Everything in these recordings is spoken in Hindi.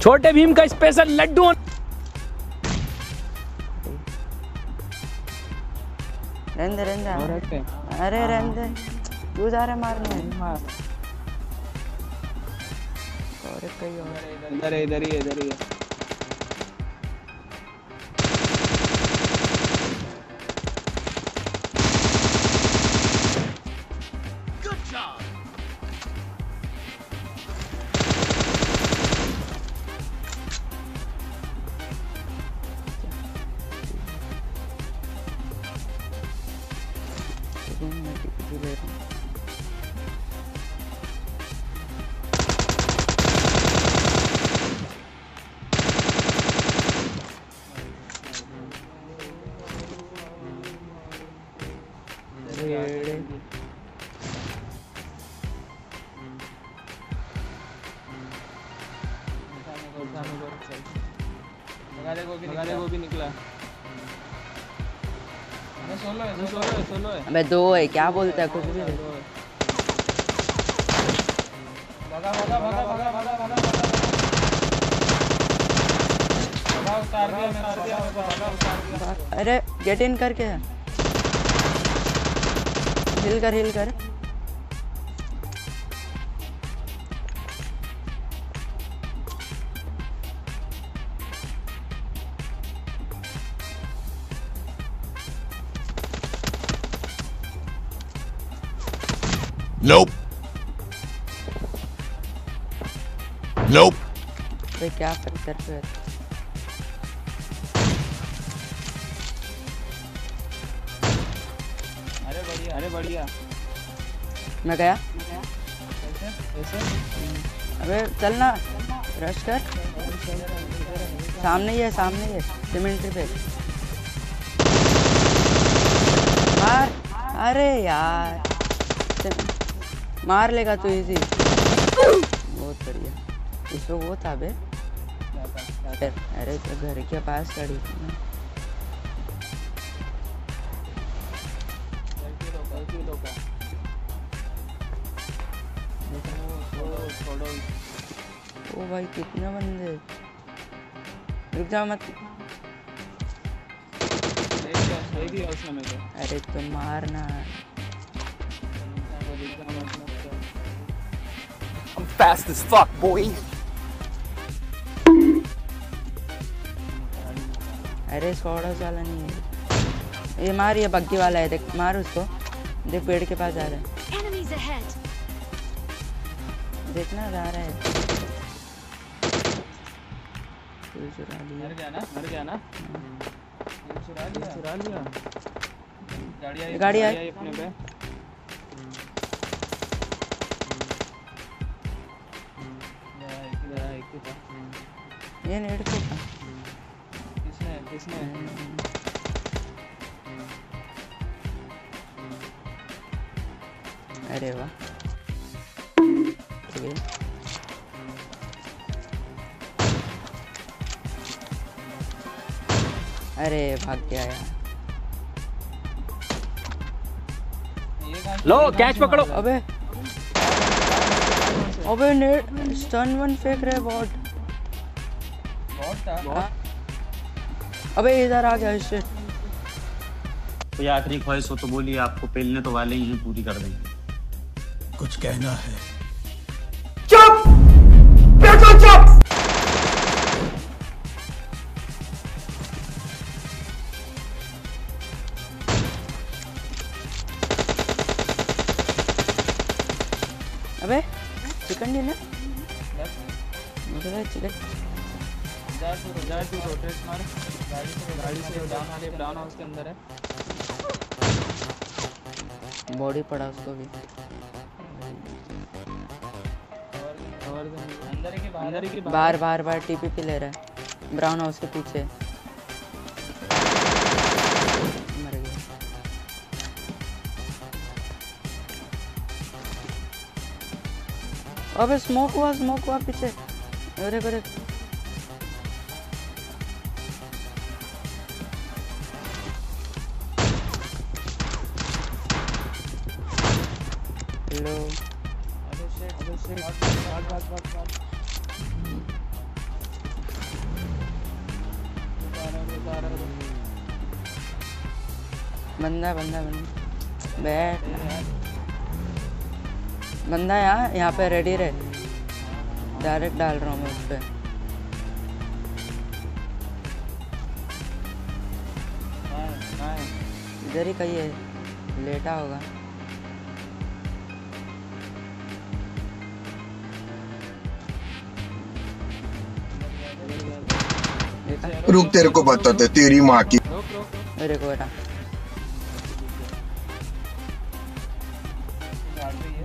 छोटे भीम का स्पेशल लड्डू रहने रहने अरे रहने क्यों जा रहे मारने। और कहीं और। इधर है इधर ही इधर ही। भी है है है अबे दो है, क्या बोलता है? कुछ भी। भगा भगा भगा भगा भगा भगा भगा अरे गेट इन करके। हिल कर हिल कर Nope. Nope. अबे क्या कर बढ़िया अरे बढ़िया। मैं गया? कैसे? कैसे अबे चल ना। रश कर। सामने ही है सामने ही है। सीमेंट्री पे। मार। अरे यार। मार लेगा तू इजी बहुत बढ़िया। इसको वो था बे। अरे तो घर के पास खड़ी थी ना। छोड़ो ओ भाई कितने बंदे। रुक जाओ मत। अरे तो मारना। I'm fast as fuck, boy. अरे सोड़ा वाला नहीं है। ये मार ये बग्गी वाला है देख मार उसको। देख पेड़ के पास जा रहा है. देखना जा रहा है। कोई चुरा लिया। मर गया ना मर गया ना? चुरा लिया। चुरा लिया। गाड़ी आई गाड़ी आई। अपने पे? ये नेट को किसने किसने? अरे वाह। ठीक है अरे भाग गया यार। लो कैच पकड़ो। अबे। अबे नेट स्टन वन फेंक रहे बॉट था अबे इधर आ गया इससे कोई आखिरी ख्वाहिश हो तो बोलिए आपको पेलने तो वाले ही पूरी कर देंगे। कुछ कहना है। अबे चिकन डिनर मुझे चिकन। बॉडी पड़ा उसको भी। के बाहर। बाहर बाहर टीपीपी ले रहा है। ब्राउन हाउस के पीछे। अबे स्मोक हुआ स्मोक हुआ पीछे। अरे अरे। हेलो बंदा बंदा बंदा। बैठ। बंदा यहाँ यहाँ पे रेडी रहे। डायरेक्ट डाल रहा हूँ मैं उस पर इधर ही कहीं है। लेटा होगा। रुक तेरे को बताते तेरी माँ की। रोक रोक रोक। मेरे को बेटा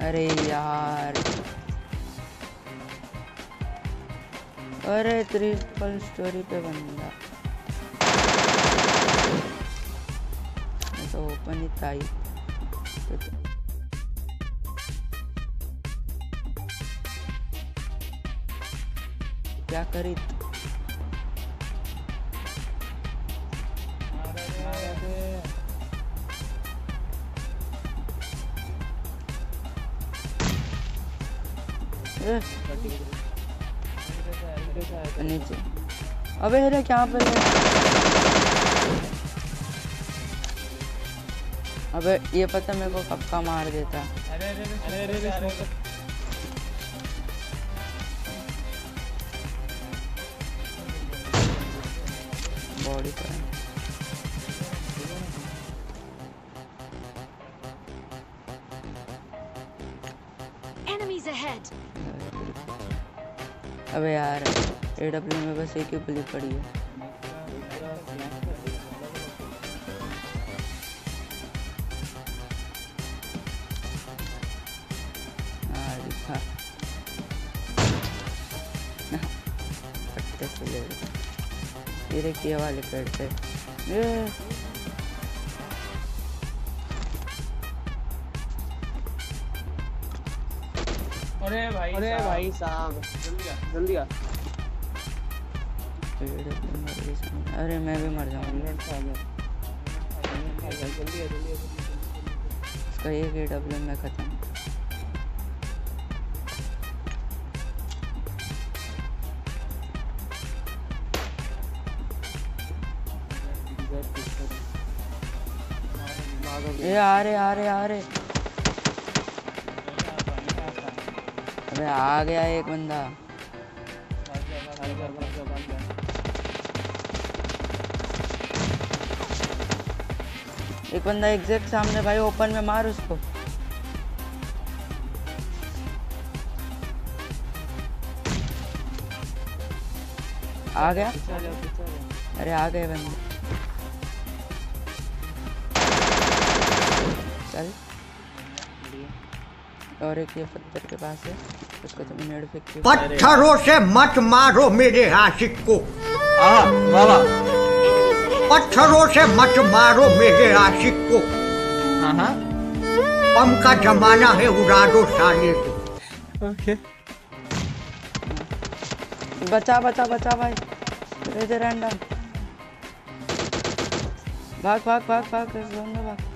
अरे यार। अरे ट्रिपल स्टोरी पे बंदा। तो ओपन ही था क्या करी? ए, नीचे अबे अरे क्या पे है? अबे, ये पता मेरे को कब का मार देता अरे अरे अरे अरे बॉडी पर Enemies ahead! अबे यार ए डब्ल्यू में बस एक ही पुलिस पड़ी है। हाँ। ये देखिए वाले पेड़ पे। अरे भाई अरे भाई साहब। जल्दी आ जल्दी आ। अरे मैं भी मर जाऊँगा। इसका एक ए डब्ल्यू में खत्म। ये आ रहे आ रहे आ रहे। अबे, आ गया एक बंदा। एक बंदा एग्जैक्ट सामने, भाई ओपन में मार उसको। आ गया? अरे, आ गए बंदे। चल। और एक ये पत्थर के पास है उसको तो नेड़ फेंक के पत्थरों से मत मारो मेरे आशिक को। वाह वाह। पत्थरों से मत मारो मेरे आशिक को। हाँ हाँ बम का जमाना है उड़ा दो साले को। ओके। बचा बचा बचा भाई। रैंडम भाग भाग भाग भाग भाग।